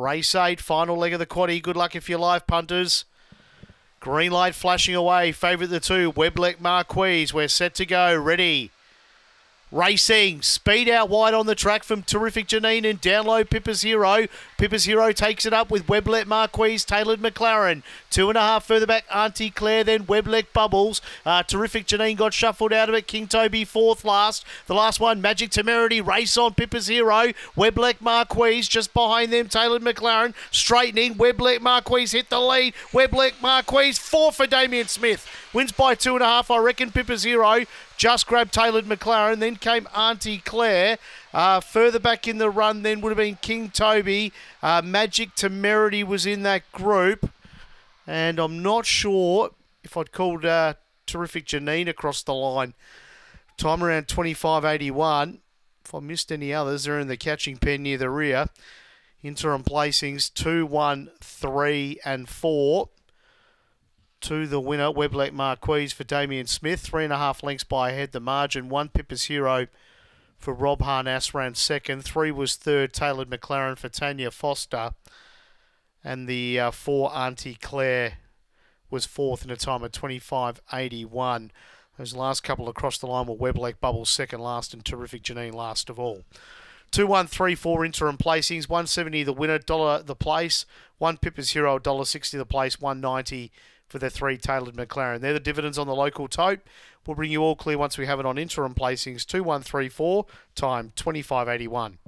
Race 8, final leg of the quaddy. Good luck if you're live, punters. Green light flashing away. Favourite the two, Weblek Marquise. We're set to go. Ready. Racing, speed out wide on the track from Terrific Janine and down low Pippa's Hero. Pippa's Hero takes it up with Weblet Marquise, Tailored McLaren. Two and a half further back, Auntie Claire, then Weblet Bubbles. Uh, Terrific Janine got shuffled out of it. King Toby fourth last. The last one, Magic Temerity, race on Pippa's Hero. Weblet Marquise just behind them, Tailored McLaren. Straightening, Weblet Marquise hit the lead. Weblet Marquise, four for Damien Smith. Wins by two and a half, I reckon. Pippa's Hero just grabbed Tailored McLaren. Then came Auntie Claire. Uh, further back in the run, then would have been King Toby. Uh, Magic Temerity was in that group. And I'm not sure if I'd called uh, Terrific Janine across the line. Time around 25.81. If I missed any others, they're in the catching pen near the rear. Interim placings 2, 1, 3, and 4 to the winner, Weblek Marquise for Damien Smith. Three and a half lengths by ahead the margin. One Pippa's Hero for Rob Harnass ran second. Three was third, Tailored McLaren for Tanya Foster. And the uh, four, Auntie Claire, was fourth in a time of 25.81. Those last couple across the line were Weblek Bubbles second last and Terrific Janine last of all. Two one three four interim placings. One seventy the winner, dollar the place. One Pippa's Hero, dollar sixty the place. One ninety for the three tailored McLaren. They're the dividends on the local tote. We'll bring you all clear once we have it on interim placings. 2134, time 2581.